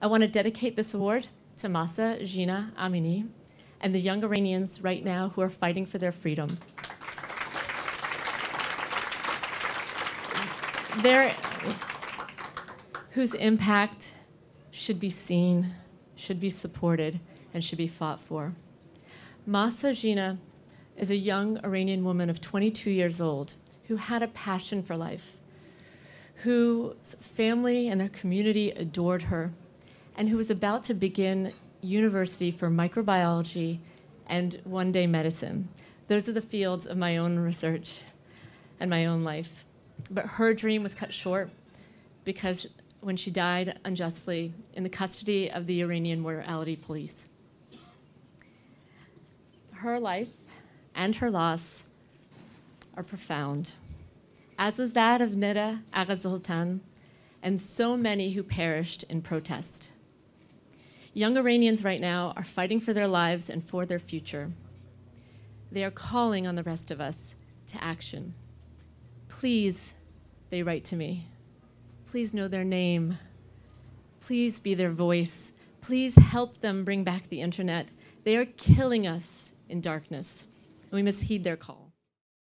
I want to dedicate this award to Mahsa Jina Amini and the young Iranians right now who are fighting for their freedom. Their, whose impact should be seen, should be supported, and should be fought for. Mahsa Jina is a young Iranian woman of 22 years old who had a passion for life, whose family and their community adored her, and who was about to begin university for microbiology and one day medicine. Those are the fields of my own research and my own life. But her dream was cut short because when she died unjustly in the custody of the Iranian morality police. Her life and her loss are profound, as was that of Neda Agha and so many who perished in protest. Young Iranians right now are fighting for their lives and for their future. They are calling on the rest of us to action. Please, they write to me, please know their name. Please be their voice. Please help them bring back the internet. They are killing us in darkness, and we must heed their call.